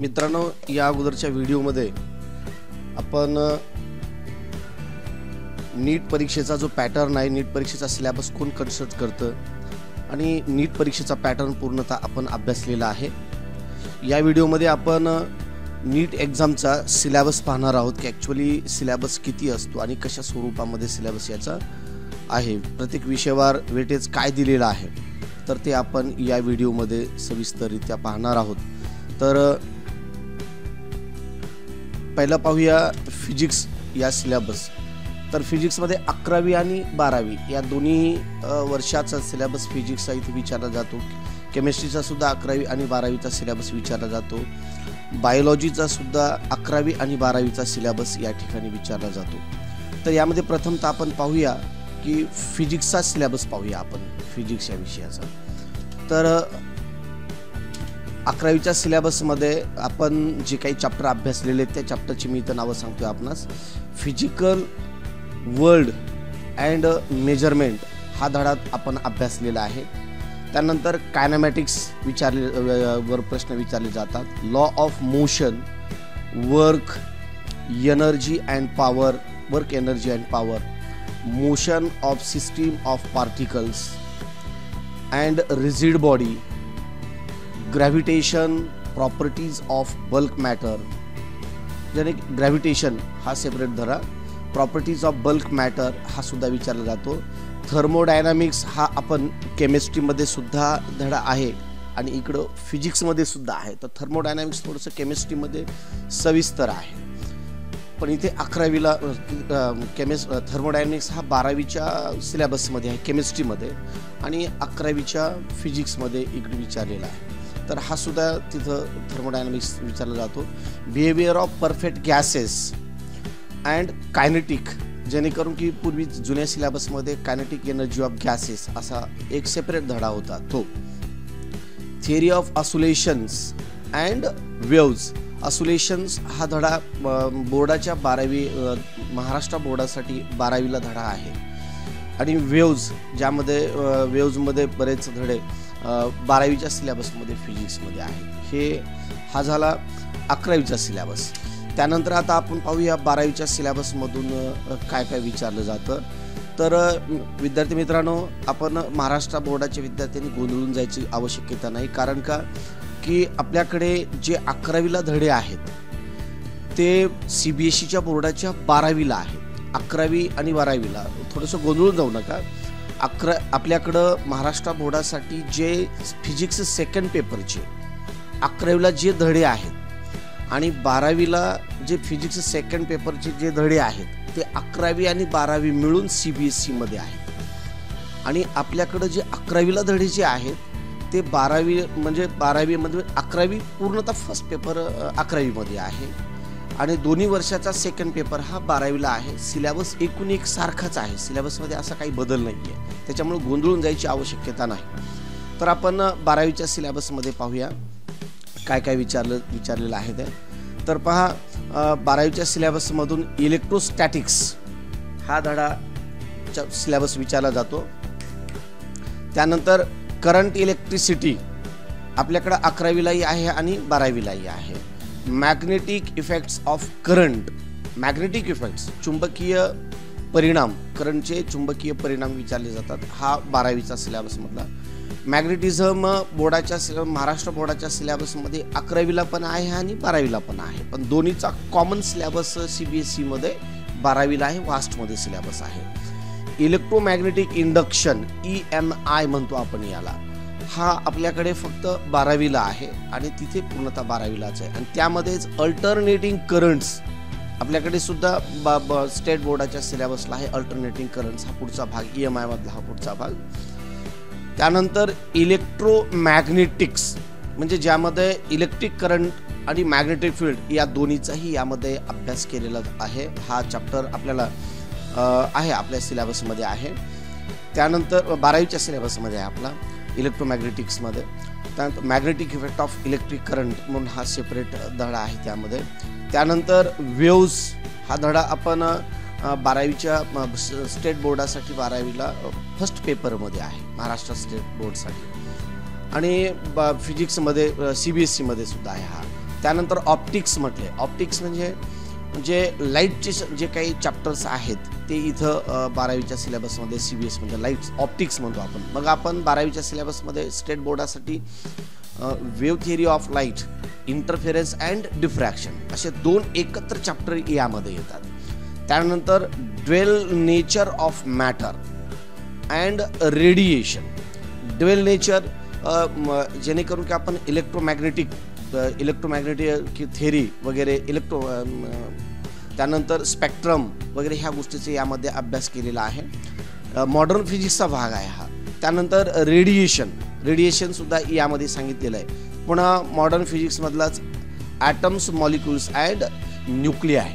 मित्रांनो या अगोदरच्या व्हिडिओमध्ये आपण नीट परीक्षेचा जो पॅटर्न आहे नीट परीक्षेचा सिलॅबस कोण कन्स्ट्रक्ट करतं आणि नीट परीक्षेचा पॅटर्न पूर्णतः आपण अभ्यासलेला आहे. या व्हिडिओमध्ये आपण नीट एक्झामचा सिलॅबस पाहणार आहोत की ॲक्च्युली सिलॅबस किती असतो आणि कशा स्वरूपामध्ये सिलॅबस याचा आहे. प्रत्येक विषयावर वेटेज काय दिलेलं आहे तर ते आपण या व्हिडिओमध्ये सविस्तररित्या पाहणार आहोत. तर पहिला पाहूया फिजिक्स या सिलेबस तर फिजिक्समध्ये अकरावी आणि बारावी या दोन्ही वर्षाचा सिलेबस फिजिक्सचा इथे विचारला जातो. केमिस्ट्रीचा सुद्धा अकरावी आणि बारावीचा सिलेबस विचारला जातो. बायोलॉजीचा सुद्धा अकरावी आणि बारावीचा सिलेबस या ठिकाणी विचारला जातो. तर यामध्ये प्रथमतः आपण पाहूया की फिजिक्सचा सिलेबस पाहूया आपण फिजिक्स या विषयाचा. तर अकरावीच्या सिलेबसमध्ये आपण जे काही चॅप्टर अभ्यासलेले आहेत त्या चॅप्टरची मी इथं नावं सांगतोय आपणास. फिजिकल वर्ल्ड अँड मेजरमेंट हा धडा आपण अभ्यासलेला आहे. त्यानंतर कायनामॅटिक्स विचारले वर प्रश्न विचारले जातात. Law of motion work energy and power work energy and power motion of system of particles and rigid body gravitation properties of bulk matter ज्याने ग्रॅव्हिटेशन हा सेपरेट धरा. प्रॉपर्टीज ऑफ बल्क मॅटर हा सुद्धा विचारला जातो. थर्मोडायनामिक्स हा आपण केमिस्ट्रीमध्ये सुद्धा धडा आहे आणि इकडं फिजिक्समध्ये सुद्धा आहे. तर थर्मोडायनामिक्स थोडंसं केमिस्ट्रीमध्ये सविस्तर आहे. पण इथे अकरावीला केमिस्ट थर्मोडायनामिक्स हा बारावीच्या सिलेबसमध्ये आहे केमिस्ट्रीमध्ये आणि अकरावीच्या फिजिक्समध्ये इकडे विचारलेला आहे. तर हा सुद्धा तिथं थर्मोडायनामिक्स विचारला जातो. Behaviour of perfect gases and kinetic जेणेकरून की पूर्वी जुन्या सिलेबसमध्ये कायनेटिक एनर्जी ऑफ गॅसेस असा एक सेपरेट धडा होता. तो theory of oscillations and waves oscillations हा धडा बोर्डाच्या बारावी महाराष्ट्र बोर्डासाठी बारावीला धडा आहे. आणि वेव्ज ज्यामध्ये वेव्जमध्ये बरेच धडे बारावीच्या सिलेबसमध्ये फिजिक्समध्ये आहे. हे हा झाला अकरावीचा सिलेबस. त्यानंतर आता आपण पाहूया बारावीच्या सिलेबसमधून काय काय विचारलं जातं. तर विद्यार्थी मित्रांनो आपण महाराष्ट्र बोर्डाच्या विद्यार्थ्यांनी गोंधळून जायची आवश्यकता नाही. कारण का? की आपल्याकडे जे अकरावीला धडे आहेत ते सी बी एस सीच्या बोर्डाच्या बारावीला आहेत. अकरावी आणि बारावीला. थोडंसं गोंधळून जाऊ नका. अकरा आपल्याकडं महाराष्ट्र बोर्डासाठी जे फिजिक्स सेकंड पेपरचे अकरावीला जे धडे आहेत आणि बारावीला जे फिजिक्स सेकंड पेपरचे जे धडे आहेत ते अकरावी आणि बारावी मिळून सी बी एस सीमध्ये आहेत. आणि आपल्याकडं जे अकरावीला धडे जे आहेत ते बारावी म्हणजे बारावीमध्ये अकरावी पूर्णतः फर्स्ट पेपर अकरावीमध्ये आहे. आणि दोन्ही वर्षाचा सेकंड पेपर हा बारावीला आहे. सिलेबस एकूण एक सारखाच आहे. सिलेबसमध्ये असा काही बदल नाही आहे त्याच्यामुळे गोंधळून जायची आवश्यकता नाही. तर आपण बारावीच्या सिलेबसमध्ये पाहूया. काय काय विचारलं विचारलेलं आहे ते. तर पहा बारावीच्या सिलेबसमधून इलेक्ट्रोस्टॅटिक्स हा धडा सिलेबस विचारला जातो. त्यानंतर करंट इलेक्ट्रिसिटी आपल्याकडं अकरावीलाही आहे आणि बारावीलाही आहे. Magnetic effects of current magnetic effects चुंबकीय परिणाम करंटचे चुंबकीय परिणाम विचारले जातात हा बारावीचा सिलेबसमधला मॅग्नेटिझम बोर्डाच्या महाराष्ट्र बोर्डाच्या सिलेबसमध्ये अकरावीला पण आहे आणि बारावीला पण आहे. पण दोन्हीचा common syllabus C B S सीमध्ये बारावीला आहे वास्टमध्ये सिलेबस आहे. Electromagnetic induction E M I म्हणतो आपण याला. हा आपल्याकडे फक्त बारावीला आहे आणि तिथे पूर्णतः बारावीलाच आहे. आणि त्यामध्येच अल्टरनेटिंग करंट्स आपल्याकडे सुद्धा बा ब स्टेट बोर्डाच्या सिलेबसला आहे अल्टरनेटिंग करंट्स हा पुढचा भाग ई एम आयमधला हा पुढचा भाग. त्यानंतर इलेक्ट्रोमॅग्नेटिक्स म्हणजे ज्यामध्ये इलेक्ट्रिक करंट आणि मॅग्नेटिक फील्ड या दोन्हीचाही यामध्ये अभ्यास केलेला आहे. हा चॅप्टर आपल्याला आहे आपल्या सिलेबसमध्ये आहे. त्यानंतर बारावीच्या सिलेबसमध्ये आहे आपला. इलेक्ट्रोमॅग्नेटिक्समध्ये. त्यानंतर magnetic effect of electric current म्हणून हा सेपरेट धडा आहे त्यामध्ये. त्यानंतर वेव्ज हा धडा आपण बारावीच्या स्टेट बोर्डासाठी बारावीला फर्स्ट पेपरमध्ये आहे महाराष्ट्र स्टेट बोर्डसाठी. आणि ब फिजिक्समध्ये सी बी एस सीमध्ये सुद्धा आहे हा. त्यानंतर ऑप्टिक्स म्हटले. ऑप्टिक्स म्हणजे जे लाईटचे जे काही चॅप्टर्स आहेत ते इथं बारावीच्या सिलेबसमध्ये सी बी एस म्हणजे लाईट्स ऑप्टिक्स म्हणतो आपण. मग आपण बारावीच्या सिलेबसमध्ये state बोर्डासाठी wave theory of light interference and diffraction असे दोन एकत्र चॅप्टर यामध्ये येतात. त्यानंतर dual nature of matter and radiation dual nature जेणेकरून की आपण इलेक्ट्रोमॅग्नेटिक इलेक्ट्रोमॅग्नेटिक थेरी वगैरे इलेक्ट्रो त्यानंतर स्पेक्ट्रम वगैरे ह्या गोष्टीचा यामध्ये अभ्यास केलेला आहे. मॉडर्न फिजिक्सचा भाग आहे हा. त्यानंतर रेडिएशन रेडिएशनसुद्धा यामध्ये सांगितलेलं आहे. पुन्हा modern फिजिक्समधलाच atoms molecules and nuclei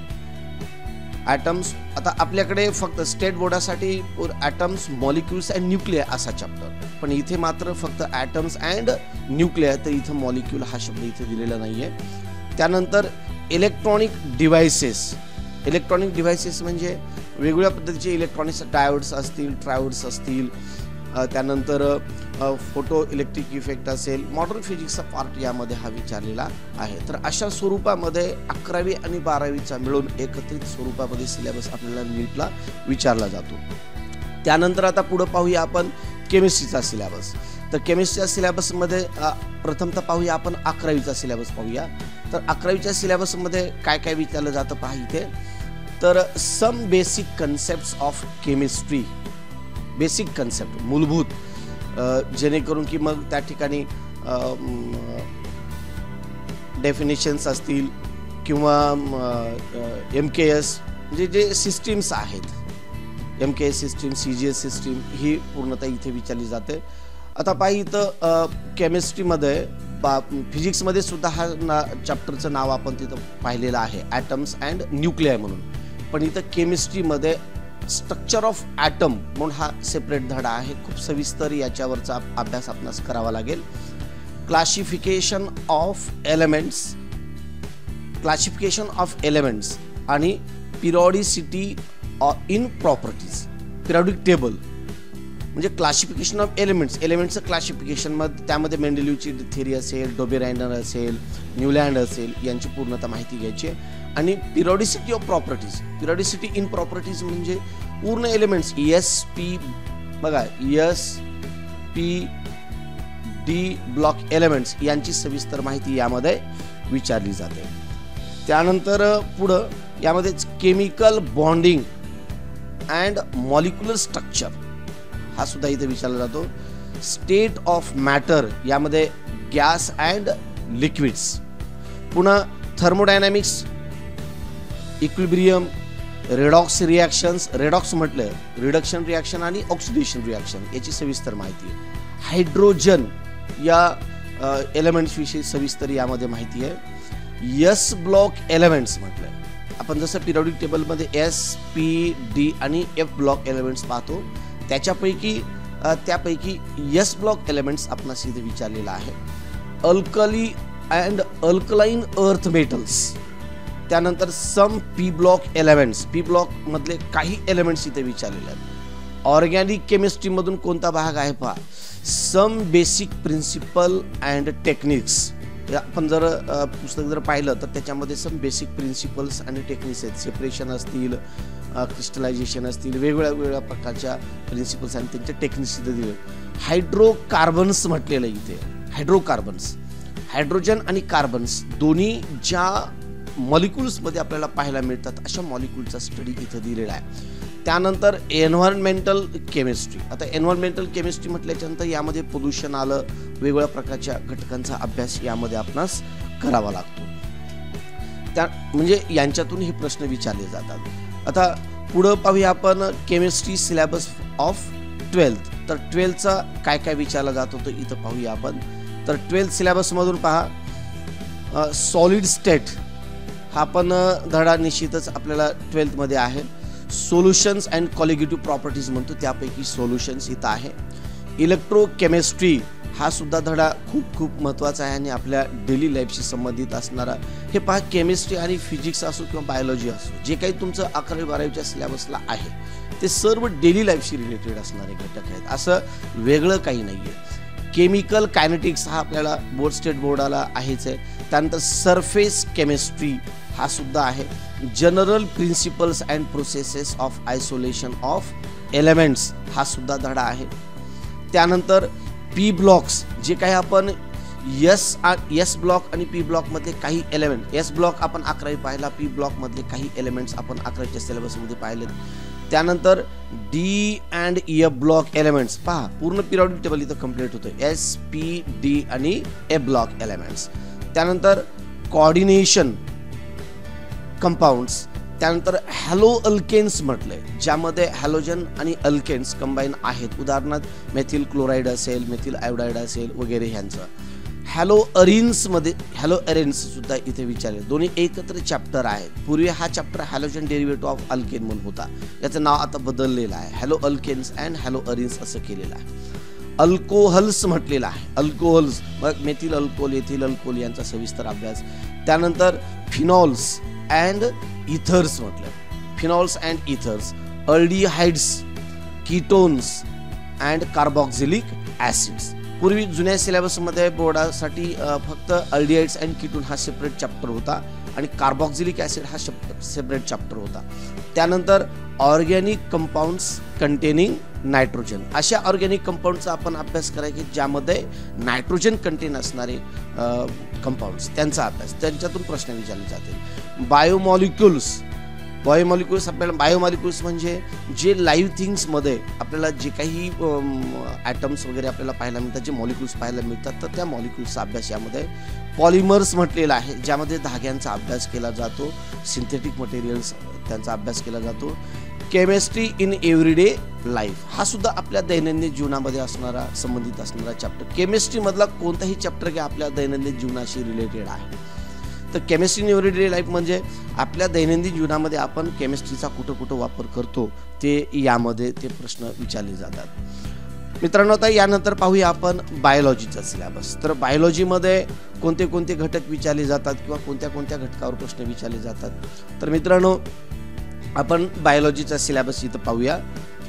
atoms आता आपल्याकडे फक्त स्टेट बोर्डासाठी ॲटम्स मॉलिक्युल्स अँड न्यूक्लिया असा चॅप्टर पण इथे मात्र फक्त ॲटम्स अँड न्यूक्लिया तर इथं मॉलिक्युल हा शब्द इथे दिलेला नाही आहे त्यानंतर इलेक्ट्रॉनिक डिव्हायसेस इलेक्ट्रॉनिक डिव्हायसेस म्हणजे वेगवेगळ्या पद्धतीचे इलेक्ट्रॉनिक्स डायोड्स असतील ट्रायोड्स असतील. त्यानंतर फोटो इलेक्ट्रिक इफेक्ट असेल. मॉडर्न फिजिक्सचा पार्ट यामध्ये हा विचारलेला आहे. तर अशा स्वरूपामध्ये अकरावी आणि बारावीचा मिळून एकत्रित स्वरूपामध्ये सिलेबस आपल्याला नीटला विचारला जातो. त्यानंतर आता पुढं पाहूया आपण केमिस्ट्रीचा सिलेबस तर केमिस्ट्रीच्या सिलेबसमध्ये प्रथमतः पाहूया आपण अकरावीचा सिलेबस पाहूया. तर अकरावीच्या सिलेबसमध्ये काय काय विचारलं जातं पहा इथे. तर some basic concept of chemistry basic concept मूलभूत जेणेकरून की मग त्या ठिकाणी डेफिनेशन्स असतील किंवा एम के एस म्हणजे जे सिस्टीम्स आहेत. M K S system C G S system ही पूर्णतः इथे विचारली जाते. आता पाहि इथं केमिस्ट्रीमध्ये बा फिजिक्समध्ये सुद्धा हा ना चॅप्टरचं नाव आपण तिथं पाहिलेलं आहे. ॲटम्स अँड न्यूक्लिया म्हणून. पण इथं केमिस्ट्रीमध्ये स्ट्रक्चर ऑफ ॲटम म्हणून हा सेपरेट धडा आहे. खूप सविस्तर याच्यावरचा अभ्यास आपणास करावा लागेल. Classification of elements classification of elements आणि periodicity in properties periodic table म्हणजे क्लासिफिकेशन ऑफ एलिमेंट्स एलिमेंट्सचं क्लासिफिकेशन मग त्यामध्ये मेंडेल्यूची थेरी असेल डोबेरँडर असेल न्यूलँड असेल यांची पूर्णतः माहिती घ्यायची आहे. आणि periodicity of properties periodicity in properties म्हणजे पूर्ण एलिमेंट्स एस पी बघा S P D block elements यांची सविस्तर माहिती यामध्ये विचारली जाते. त्यानंतर पुढं यामध्येच chemical bonding and molecular structure हा सुद्धा इथे विचारला जातो. स्टेट ऑफ मॅटर यामध्ये गॅस अँड लिक्विड्स पुन्हा thermodynamics equilibrium redox reactions redox म्हटलं रिडक्शन रिॲक्शन आणि ऑक्सिडेशन रिॲक्शन याची सविस्तर माहिती आहे. हायड्रोजन या एलिमेंट्सविषयी सविस्तर यामध्ये माहिती आहे. यस ब्लॉक एलिमेंट्स म्हटलं. आपण जसं पिरियडिक टेबलमध्ये एस पी डी आणि एफ ब्लॉक एलिमेंट्स पाहतो त्याच्यापैकी त्यापैकी यस ब्लॉक एलिमेंट्स आपणास इथे विचारलेला आहे. Alkali and alkaline earth metals. त्यानंतर some P block elements. P block मधले काही एलिमेंट्स इथे विचारलेले आहेत. ऑर्गॅनिक केमिस्ट्रीमधून कोणता भाग आहे पहा. Some basic principle and techniques. आपण जर पुस्तक जर पाहिलं तर त्याच्यामध्ये सम बेसिक प्रिन्सिपल्स आणि टेक्निक्स आहेत. सेपरेशन असतील क्रिस्टलायझेशन असतील वेगवेगळ्या वेगवेगळ्या प्रकारच्या प्रिन्सिपल्स आणि त्यांच्या टेक्निक्स तिथे दिले. हायड्रोकार्बन्स म्हटलेलं आहे इथे. हायड्रोकार्बन्स हायड्रोजन आणि कार्बन्स दोन्ही ज्या मॉलिक्युल्समध्ये आपल्याला पाहायला मिळतात अशा मॉलिक्युलचा स्टडी इथं दिलेला आहे. त्यानंतर एन्व्हायरमेंटल केमिस्ट्री आता एन्व्हायरमेंटल केमिस्ट्री म्हटल्याच्यानंतर यामध्ये पोल्युशन आलं वेगवेगळ्या प्रकारच्या घटकांचा अभ्यास यामध्ये आपणास करावा लागतो. त्या म्हणजे यांच्यातून हे प्रश्न विचारले जातात. आता पुढं पाहूया आपण केमिस्ट्री सिलेबस ऑफ ट्वेल्थ तर ट्वेल्थचा काय काय विचारला जात होतो इथं पाहूया आपण. तर ट्वेल्थ सिलेबसमधून पहा. सॉलिड स्टेट हा पण धडा निश्चितच आपल्याला ट्वेल्थमध्ये आहे. सोल्युशन्स अँड कॉलिगेटिव्ह प्रॉपर्टीज म्हणतो त्यापैकी सोल्युशन्स इथं आहे. इलेक्ट्रोकेमिस्ट्री हा सुद्धा धडा खूप खूप महत्त्वाचा आहे आणि आपल्या डेली लाईफशी संबंधित असणारा. हे पहा केमिस्ट्री आणि फिजिक्स असो किंवा बायोलॉजी असो जे काही तुमचं अकरावी बारावीच्या सिलेबसला आहे ते सर्व डेली लाईफशी रिलेटेड असणारे घटक आहेत. असं वेगळं काही नाही आहे केमिकल कायनेटिक्स हा आपल्याला बोर्ड स्टेट बोर्डाला आहेच आहे. त्यानंतर सरफेस केमिस्ट्री हा सुद्धा आहे. General principles and processes of isolation of elements हा सुद्धा धडा आहे. त्यानंतर पी ब्लॉक्स जे काही आपण यस यस ब्लॉक आणि पी ब्लॉकमधले काही एलिमेंट एस ब्लॉक आपण अकरावी पाहिला पी ब्लॉकमधले काही एलिमेंट्स आपण अकरावीच्या सिलेबसमध्ये पाहिलेत. त्यानंतर D and F block elements पहा पूर्ण पिरियॉडिक टेबल इथं कंप्लीट होतं एस पी डी आणि ए ब्लॉक एलिमेंट्स त्यानंतर कॉर्डिनेशन कंपाऊंड्स त्यानंतर हॅलो अल्केन्स म्हटलंय ज्यामध्ये हॅलोजन आणि अल्केन्स कंबाईन आहेत. उदाहरणार्थ मेथिल क्लोराईड असेल मेथिल आयोडाईड असेल वगैरे ह्यांचं. हॅलो अरिन्समध्ये हॅलो अरेन्स सुद्धा इथे विचारले. दोन्ही एकत्र चॅप्टर आहेत. पूर्वी हा chapter halogen derivative of alkane म्हणून होता. याचं नाव आता बदललेलं आहे. Halo alkanes and halo arenes असं केलेलं आहे. अल्कोहल्स म्हटलेलं आहे. अल्कोहल्स मग मेथिल अल्कोहोल येथील अल्कोहोल यांचा सविस्तर अभ्यास. त्यानंतर फिनॉल्स अँड इथर्स म्हटलं. Phenols and ethers aldehydes ketones and carboxylic acids पूर्वी जुन्या सिलेबसमध्ये बोर्डासाठी फक्त अल्डिहाइड्स अँड किटून हा सेपरेट चॅप्टर होता आणि कार्बॉक्झिलिक ॲसिड हा सेपरेट चॅप्टर होता. त्यानंतर ऑर्गॅनिक कंपाऊंड्स कंटेनिंग नायट्रोजन अशा ऑर्गॅनिक कंपाऊंडचा आपण अभ्यास करायचे ज्यामध्ये नायट्रोजन कंटेन असणारे कंपाऊंड्स त्यांचा अभ्यास. त्यांच्यातून प्रश्न विचारले जातील. बायोमॉलिक्युल्स बायोमॉलिक्युल्स आपल्याला बायोमॉलिक्युल्स म्हणजे जे लाईव्ह थिंग्समध्ये आपल्याला जे काही ॲटम्स वगैरे आपल्याला पाहायला मिळतात जे मॉलिक्युल्स पाहायला मिळतात तर त्या मॉलिक्युल्सचा अभ्यास यामध्ये पॉलिमर्स म्हटलेला आहे ज्यामध्ये धाग्यांचा अभ्यास केला जातो सिंथेटिक मटेरियल्स त्यांचा अभ्यास केला जातो. केमिस्ट्री इन एव्हरीडे लाईफ हा सुद्धा आपल्या दैनंदिन जीवनामध्ये असणारा संबंधित असणारा चॅप्टर केमिस्ट्रीमधला कोणताही चॅप्टर घ्या आपल्या दैनंदिन जीवनाशी रिलेटेड आहे. तर केमिस्ट्री इन एव्हरीडे लाईफ म्हणजे आपल्या दैनंदिन जीवनामध्ये आपण केमिस्ट्रीचा कुठं कुठं वापर करतो ते यामध्ये ते प्रश्न विचारले जातात. मित्रांनो आता यानंतर पाहूया आपण बायोलॉजीचा सिलेबस तर बायोलॉजीमध्ये कोणते कोणते घटक विचारले जातात किंवा कोणत्या कोणत्या घटकावर प्रश्न विचारले जातात? तर मित्रांनो आपण बायोलॉजीचा सिलेबस इथं पाहूया.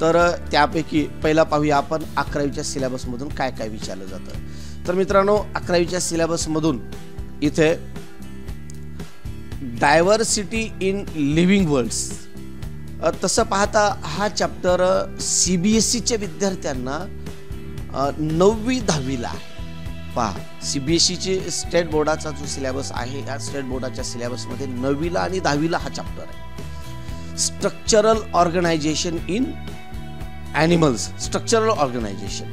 तर त्यापैकी पहिला पाहूया आपण अकरावीच्या सिलेबसमधून काय काय विचारलं जातं. तर मित्रांनो अकरावीच्या सिलेबसमधून इथे डायव्हर्सिटी इन लिव्हिंग वर्ल्ड्स. तसं पाहता हा चॅप्टर सी बी एस सीच्या विद्यार्थ्यांना नववी दहावीला पहा. सी बी एस सीचे स्टेट बोर्डाचा जो सिलेबस आहे या स्टेट बोर्डाच्या सिलेबसमध्ये नववीला आणि दहावीला हा चॅप्टर आहे. Structural organisation in animals structural organisation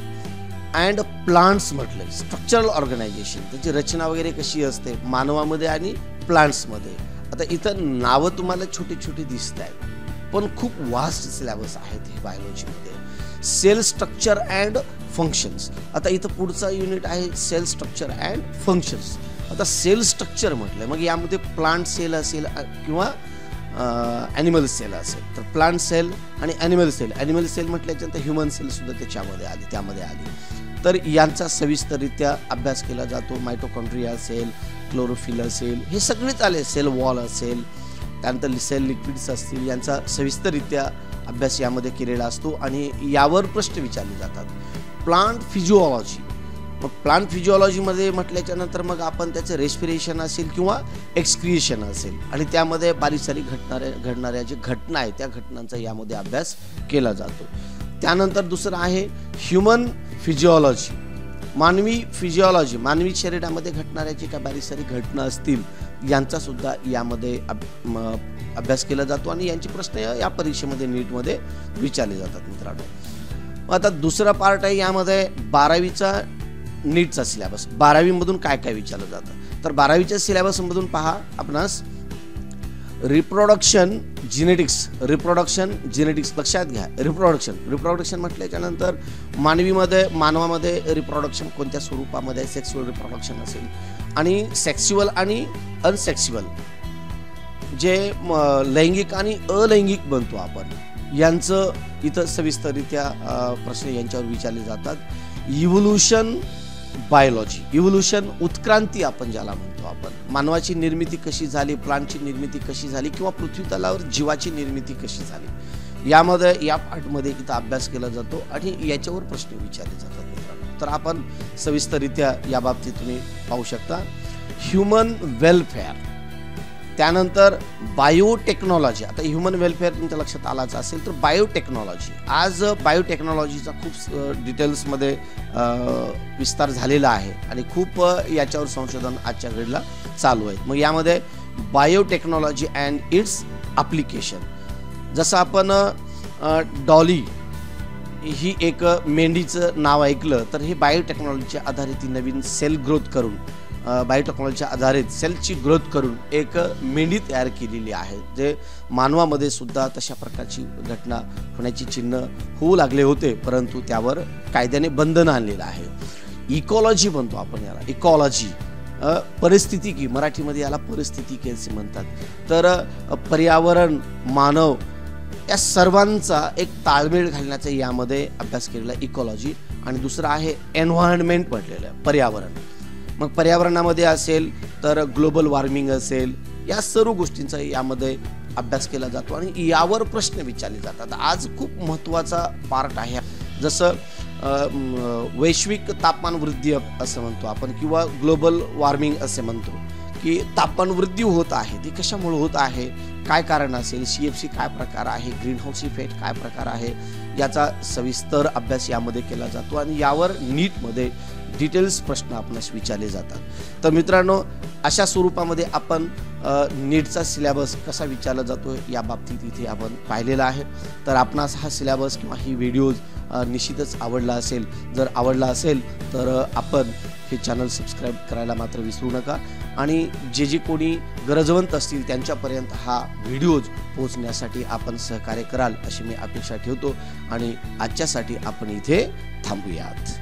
and plants म्हटलं स्ट्रक्चरल ऑर्गनायझेशन त्याची रचना वगैरे कशी असते? मानवामध्ये आणि प्लांट्समध्ये आता इथं नावं तुम्हाला छोटी छोटी दिसत आहेत पण खूप वास्ट सिलेबस आहेत हे बायोलॉजीमध्ये सेल स्ट्रक्चर अँड फंक्शन्स आता इथं पुढचा युनिट आहे सेल स्ट्रक्चर अँड फंक्शन्स आता सेल स्ट्रक्चर म्हटलं मग यामध्ये प्लांट सेल असेल किंवा ॲनिमल सेल असेल. तर प्लांट सेल आणि ॲनिमल सेल ॲनिमल सेल म्हटल्याच्यानंतर ह्युमन सेलसुद्धा त्याच्यामध्ये आली त्यामध्ये आली. तर यांचा सविस्तररित्या अभ्यास केला जातो. मायटोकॉन्ड्रिया सेल क्लोरोफिल असेल हे सगळेच आले सेल वॉल असेल त्यानंतर सेल लिक्विड्स असतील यांचा सविस्तररित्या अभ्यास यामध्ये केलेला असतो आणि यावर प्रश्न विचारले जातात. प्लांट फिजिओलॉजी मग प्लांट फिजिओलॉजीमध्ये म्हटल्याच्या नंतर मग आपण त्याचं रेस्पिरेशन असेल किंवा एक्सक्रिएशन असेल आणि त्यामध्ये बारीक सारीक घटणाऱ्या घडणाऱ्या जे घटना आहेत त्या घटनांचा यामध्ये अभ्यास केला जातो. त्यानंतर दुसरं आहे ह्युमन फिजिओलॉजी मानवी फिजिओलॉजी मानवी शरीरामध्ये घटणाऱ्या जे काही बारीक सारी घटना असतील यांचा सुद्धा यामध्ये अभ्यास केला जातो आणि यांचे प्रश्न या परीक्षेमध्ये नीटमध्ये विचारले जातात मित्रांनो. आता दुसरा पार्ट आहे यामध्ये बारावीचा नीटचा सिलेबस बारावीमधून काय काय विचारलं जातं? तर बारावीच्या सिलेबसमधून पहा आपणास रिप्रोडक्शन जिनेटिक्स रिप्रोडक्शन जिनेटिक्स लक्षात घ्या. रिप्रोडक्शन रिप्रोडक्शन म्हटल्याच्यानंतर मानवीमध्ये मानवामध्ये रिप्रोडक्शन कोणत्या स्वरूपामध्ये सेक्स्युअल रिप्रोडक्शन असेल. आणि सेक्स्युअल आणि अनसेक्स्युअल जे लैंगिक आणि अलैंगिक बनतो आपण यांचं इथं सविस्तररित्या प्रश्न यांच्यावर विचारले जातात. इव्होल्युशन बायोलॉजी इव्होल्युशन उत्क्रांती आपण ज्याला म्हणतो आपण. मानवाची निर्मिती कशी झाली प्लांटची निर्मिती कशी झाली किंवा पृथ्वी तलावर जीवाची निर्मिती कशी झाली? यामध्ये या पार्टमध्ये इथं अभ्यास केला जातो आणि याच्यावर प्रश्न विचारले जातात मित्रांनो. तर आपण सविस्तररित्या या बाबतीत तुम्ही पाहू शकता. ह्युमन वेलफेअर त्यानंतर बायोटेक्नॉलॉजी आता ह्युमन वेलफेअर तुमच्या लक्षात आलाच असेल तर बायोटेक्नॉलॉजी आज बायोटेक्नॉलॉजीचा खूप डिटेल्समध्ये विस्तार झालेला आहे आणि खूप याच्यावर संशोधन आजच्या घडीला चालू आहे. मग यामध्ये बायोटेक्नॉलॉजी अँड इट्स अप्लिकेशन जसं आपण डॉली ही एक मेंढीचं नाव ऐकलं तर हे बायोटेक्नॉलॉजीच्या आधारित ती नवीन सेल ग्रोथ करून बायोटेक्नॉलॉजीच्या आधारित सेलची ग्रोथ करून एक मेंढी तयार केलेली आहे जे मानवामध्ये सुद्धा तशा प्रकारची घटना होण्याची चिन्ह होऊ लागले होते परंतु त्यावर कायद्याने बंधन आणलेलं आहे. इकॉलॉजी म्हणतो आपण याला इकॉलॉजी. परिस्थितिकी मराठीमध्ये याला परिस्थितिकी असे म्हणतात. तर पर्यावरण मानव या सर्वांचा एक ताळमेळ घालण्याचा यामध्ये अभ्यास केलेला इकॉलॉजी. आणि दुसरं आहे एन्व्हायरमेंट म्हटलेलं पर्यावरण. मग पर्यावरणामध्ये असेल तर ग्लोबल वॉर्मिंग असेल या सर्व गोष्टींचा यामध्ये अभ्यास केला जातो आणि यावर प्रश्न विचारले जातात. आज खूप महत्त्वाचा पार्ट आहे. जसं वैश्विक तापमान वृद्धी असं म्हणतो आपण किंवा ग्लोबल वॉर्मिंग असे म्हणतो की तापमान वृद्धी होत आहे. ती कशामुळे होत आहे? काय कारण असेल? सी एफ सी काय प्रकार आहे? ग्रीन हाऊस इफेक्ट काय प्रकार आहे? याचा सविस्तर अभ्यास यामध्ये केला जातो आणि यावर नीटमध्ये डिटेल्स प्रश्न आपणास विचारले जातात. तर मित्रांनो अशा स्वरूपामध्ये आपण नीटचा सिलेबस कसा विचारला जातो या बाबतीत इथे आपण पाहिलेला आहे. तर आपणास हा सिलेबस किंवा ही व्हिडिओज निश्चितच आवडला असेल. जर आवडला असेल तर आपण हे चॅनल सबस्क्राईब करायला मात्र विसरू नका. आणि जे जे कोणी गरजवंत असतील त्यांच्यापर्यंत हा व्हिडिओज पोहोचण्यासाठी आपण सहकार्य कराल अशी मी अपेक्षा ठेवतो. आणि आजच्यासाठी आपण इथे थांबूयात.